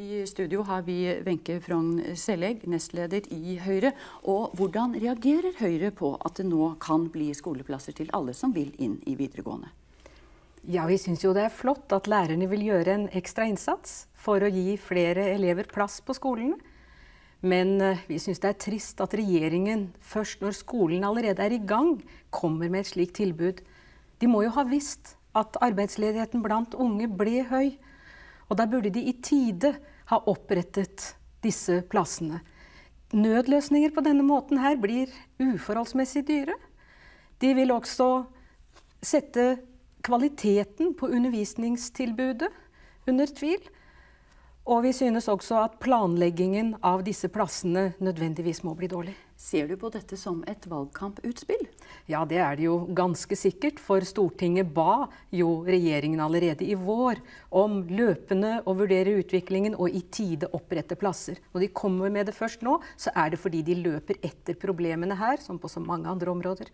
I studio har vi Wenche Frogn Sellegg, nestleder i Høyre. Og hvordan reagerer Høyre på at det nå kan bli skoleplasser til alle som vil inn i videregående? Ja, Vi syns jo det er flott at lærerne vil gjøre en ekstra innsats for å gi flere elever plass på skolene. Men eh, vi syns det er trist at regjeringen først når skolen allerede er i gang, kommer med et slikt tilbud. De må jo ha visst at arbeidsledigheten blant unge ble høy og da burde de i tide ha opprettet disse plassene. Nødløsninger på denne måten her blir uforholdsmessig dyre. De vil også sette kvaliteten på undervisningstilbudet under tvil. Og vi synes også at planleggingen av disse plassene nødvendigvis må bli dårlig. Ser du på dette som et valgkamputspill? Ja, det er det jo ganske sikkert. For Stortinget ba jo regjeringen allerede i vår om løpende å vurdere utviklingen og i tide opprette plasser. Når de kommer med det først nå, så er det fordi de løper etter problemene her, som på så mange andre områder.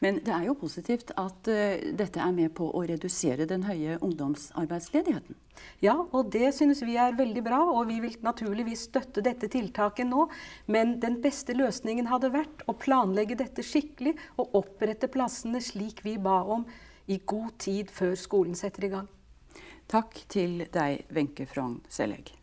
Men det er jo positivt at uh, dette er med på å redusere den høye ungdomsarbeidsledigheten. Ja, og det synes vi er veldig bra, og vi vil naturligvis støtte dette tiltaket nå. Men den beste løsningen hadde vært å planlegge dette skikkelig og opprette plassene slik vi ba om, i god tid før skolen setter i gang. Takk til deg, Wenche Frogn Sellegg.